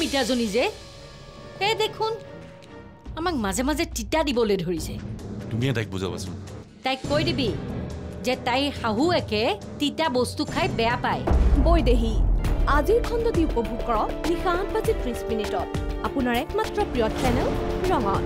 মিতাজনী যে। সেই দেখোন আমাক মাজে মাজে তিতা দিবলৈ ধৰিছে। তুমিয়ে তাইক বুজাবাচোন। তাইক কৈ দিবি যে তাইৰ শাহুৱেকে তিতা বস্তু খাই বেয়া পায়। বৈদেহী আজিৰ খণ্ডটি উপভোগ কৰক নিশা আঠ বাজি ত্ৰিছ মিনিটত। আপোনাৰ একমাত্ৰ প্ৰিয় চেনেল ৰঙত।